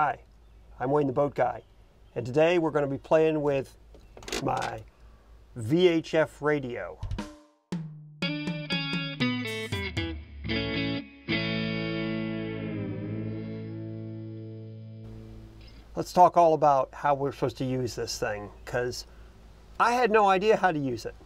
Hi, I'm Wayne the Boat Guy, and today we're going to be playing with my VHF radio. Let's talk all about how we're supposed to use this thing, because I had no idea how to use it.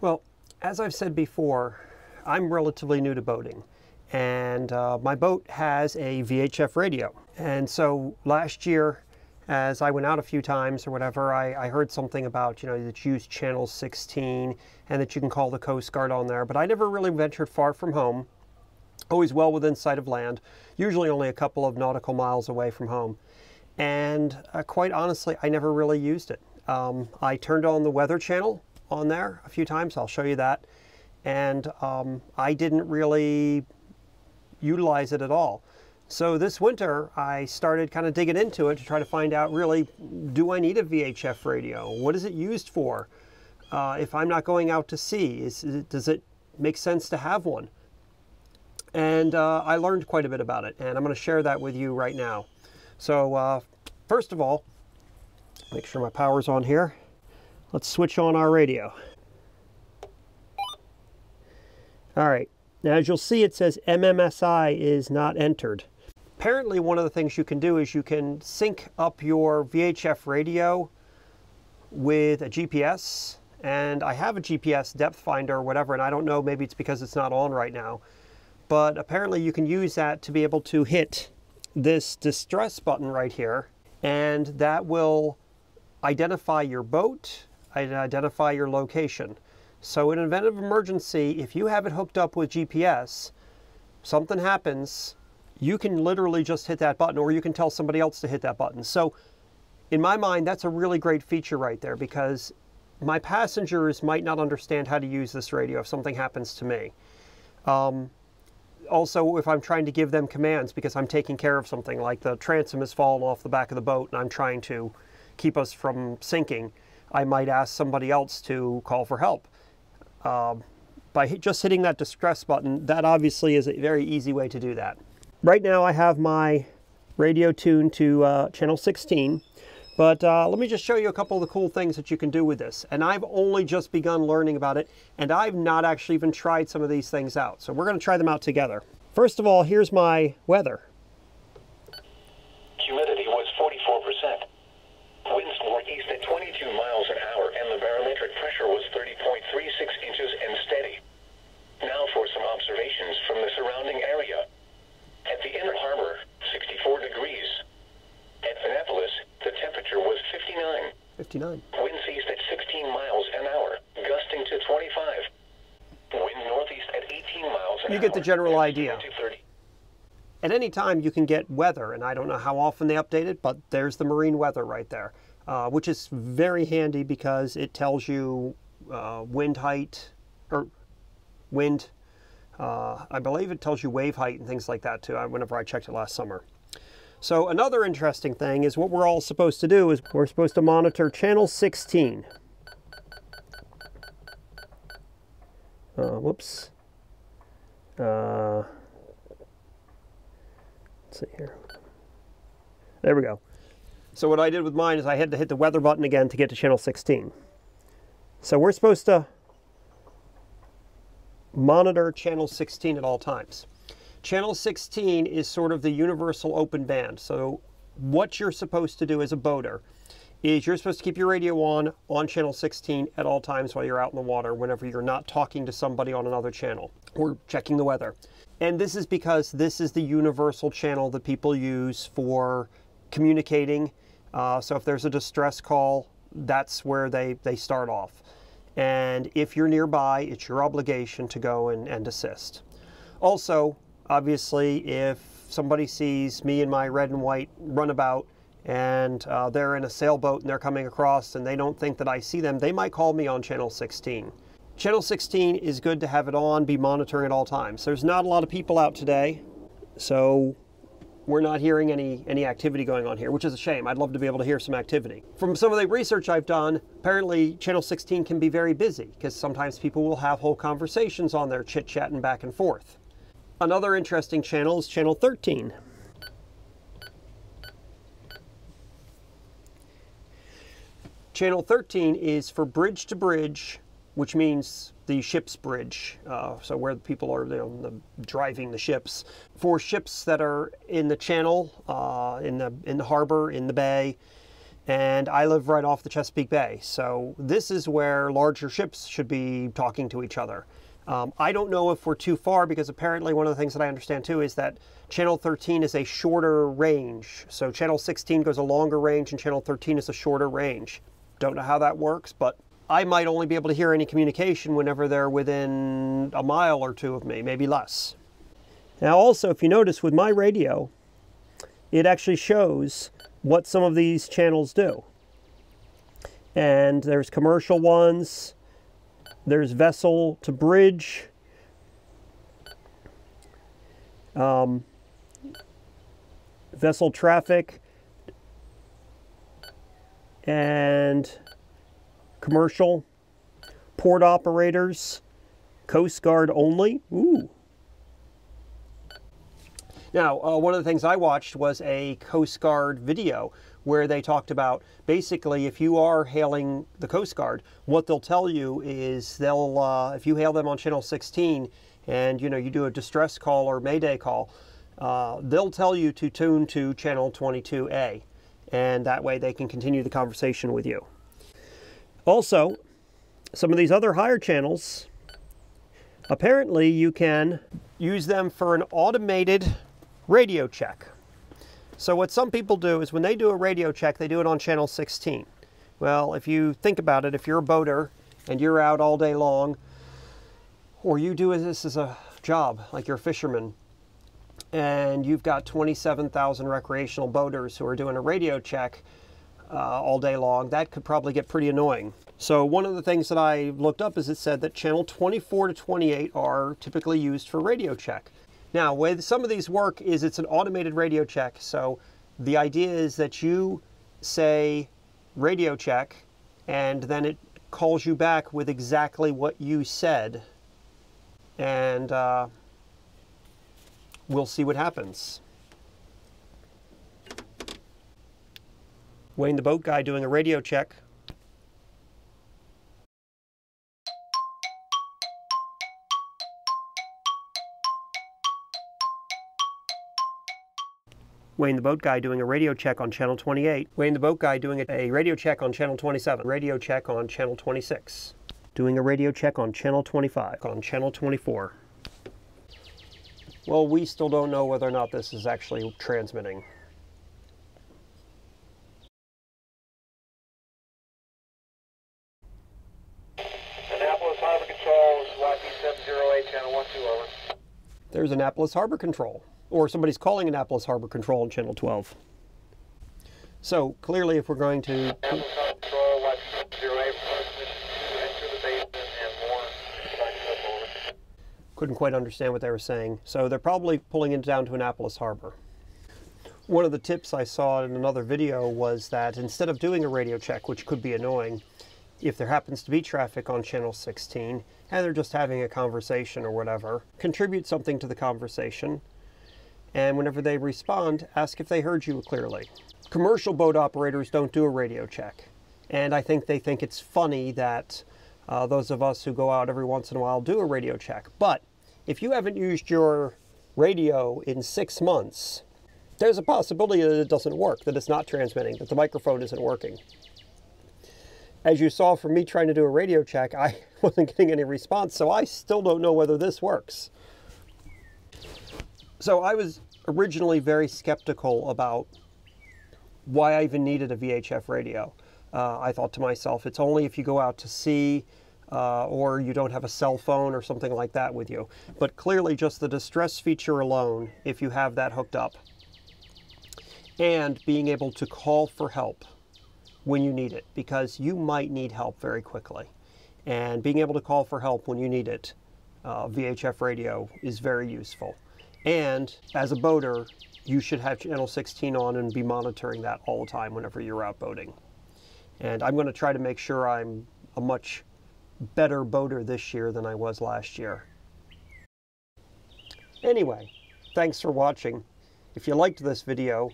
Well, as I've said before, I'm relatively new to boating and uh, my boat has a VHF radio. And so last year, as I went out a few times or whatever, I, I, heard something about, you know, that you use channel 16 and that you can call the Coast Guard on there. But I never really ventured far from home, always well within sight of land, usually only a couple of nautical miles away from home. And uh, quite honestly, I never really used it. Um, I turned on the weather channel on there a few times. I'll show you that. And um, I didn't really utilize it at all. So this winter, I started kind of digging into it to try to find out really, do I need a VHF radio? What is it used for? Uh, if I'm not going out to sea, is, is it, does it make sense to have one? And uh, I learned quite a bit about it, and I'm going to share that with you right now. So uh, first of all, make sure my power's on here. Let's switch on our radio. All right, now as you'll see it says MMSI is not entered. Apparently one of the things you can do is you can sync up your VHF radio with a GPS and I have a GPS depth finder or whatever and I don't know maybe it's because it's not on right now but apparently you can use that to be able to hit this distress button right here and that will identify your boat identify your location. So in an event of emergency, if you have it hooked up with GPS, something happens, you can literally just hit that button or you can tell somebody else to hit that button. So in my mind, that's a really great feature right there because my passengers might not understand how to use this radio if something happens to me. Um, also, if I'm trying to give them commands because I'm taking care of something like the transom has fallen off the back of the boat and I'm trying to keep us from sinking, I might ask somebody else to call for help. Um, by just hitting that distress button, that obviously is a very easy way to do that. Right now I have my radio tuned to uh, channel 16, but uh, let me just show you a couple of the cool things that you can do with this. And I've only just begun learning about it, and I've not actually even tried some of these things out. So we're gonna try them out together. First of all, here's my weather. Humidity was 44%. Winds northeast at 22 miles an hour, and the barometric pressure was 30.36 inches and steady. Now for some observations from the surrounding area. At the inner harbor, 64 degrees. At Annapolis, the temperature was 59. 59. Winds east at 16 miles an hour, gusting to 25. Wind northeast at 18 miles an You hour. get the general idea. At any time you can get weather, and I don't know how often they update it, but there's the marine weather right there, uh, which is very handy because it tells you uh, wind height, or wind, uh, I believe it tells you wave height and things like that too, whenever I checked it last summer. So another interesting thing is what we're all supposed to do is we're supposed to monitor channel 16. Uh, whoops. Uh, let's see here. There we go. So what I did with mine is I had to hit the weather button again to get to channel 16. So we're supposed to monitor channel 16 at all times. Channel 16 is sort of the universal open band. So what you're supposed to do as a boater is you're supposed to keep your radio on on channel 16 at all times while you're out in the water whenever you're not talking to somebody on another channel or checking the weather. And this is because this is the universal channel that people use for communicating. Uh, so if there's a distress call, that's where they, they start off. And if you're nearby, it's your obligation to go and, and assist. Also, obviously, if somebody sees me in my red and white runabout and uh, they're in a sailboat and they're coming across and they don't think that I see them, they might call me on channel 16. Channel 16 is good to have it on, be monitoring at all times. There's not a lot of people out today, so we're not hearing any, any activity going on here, which is a shame. I'd love to be able to hear some activity. From some of the research I've done, apparently channel 16 can be very busy because sometimes people will have whole conversations on there chit-chatting back and forth. Another interesting channel is channel 13. Channel 13 is for bridge to bridge, which means the ship's bridge, uh, so where the people are you know, the, driving the ships. For ships that are in the channel, uh, in the in the harbor, in the bay, and I live right off the Chesapeake Bay, so this is where larger ships should be talking to each other. Um, I don't know if we're too far because apparently one of the things that I understand too is that channel 13 is a shorter range. So channel 16 goes a longer range and channel 13 is a shorter range. Don't know how that works, but I might only be able to hear any communication whenever they're within a mile or two of me, maybe less. Now also, if you notice with my radio, it actually shows what some of these channels do. And there's commercial ones, there's vessel to bridge, um, vessel traffic, and commercial, port operators, Coast Guard only. Ooh. Now, uh, one of the things I watched was a Coast Guard video where they talked about basically if you are hailing the Coast Guard, what they'll tell you is they'll, uh, if you hail them on channel 16 and you know you do a distress call or mayday call, uh, they'll tell you to tune to channel 22A and that way they can continue the conversation with you. Also, some of these other higher channels, apparently you can use them for an automated radio check. So what some people do is when they do a radio check, they do it on channel 16. Well, if you think about it, if you're a boater and you're out all day long, or you do this as a job, like you're a fisherman, and you've got 27,000 recreational boaters who are doing a radio check uh, all day long, that could probably get pretty annoying. So one of the things that I looked up is it said that channel 24 to 28 are typically used for radio check. Now, way some of these work is it's an automated radio check. So the idea is that you say radio check and then it calls you back with exactly what you said. And uh, we'll see what happens. Wayne the boat guy doing a radio check. Wayne the Boat Guy doing a radio check on channel 28. Wayne the Boat Guy doing a radio check on channel 27. Radio check on channel 26. Doing a radio check on channel 25. On channel 24. Well, we still don't know whether or not this is actually transmitting. Annapolis Harbor Control, YP708, channel 12, over. There's Annapolis Harbor Control, or somebody's calling Annapolis Harbor Control on channel 12. So clearly, if we're going to Annapolis Harbor Control, YP708, permission to enter the basin and more. Back up, over. couldn't quite understand what they were saying. So they're probably pulling it down to Annapolis Harbor. One of the tips I saw in another video was that instead of doing a radio check, which could be annoying, if there happens to be traffic on channel 16 and they're just having a conversation or whatever, contribute something to the conversation. And whenever they respond, ask if they heard you clearly. Commercial boat operators don't do a radio check. And I think they think it's funny that uh, those of us who go out every once in a while do a radio check. But if you haven't used your radio in six months, there's a possibility that it doesn't work, that it's not transmitting, that the microphone isn't working. As you saw from me trying to do a radio check, I wasn't getting any response, so I still don't know whether this works. So I was originally very skeptical about why I even needed a VHF radio. Uh, I thought to myself, it's only if you go out to sea uh, or you don't have a cell phone or something like that with you. But clearly, just the distress feature alone, if you have that hooked up, and being able to call for help when you need it, because you might need help very quickly. And being able to call for help when you need it, uh, VHF radio is very useful. And as a boater, you should have channel 16 on and be monitoring that all the time whenever you're out boating. And I'm going to try to make sure I'm a much better boater this year than I was last year. Anyway, thanks for watching. If you liked this video,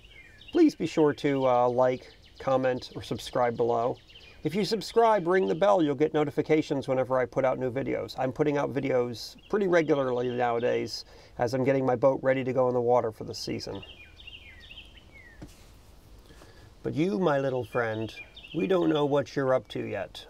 please be sure to uh, like, comment, or subscribe below. If you subscribe, ring the bell, you'll get notifications whenever I put out new videos. I'm putting out videos pretty regularly nowadays as I'm getting my boat ready to go in the water for the season. But you, my little friend, we don't know what you're up to yet.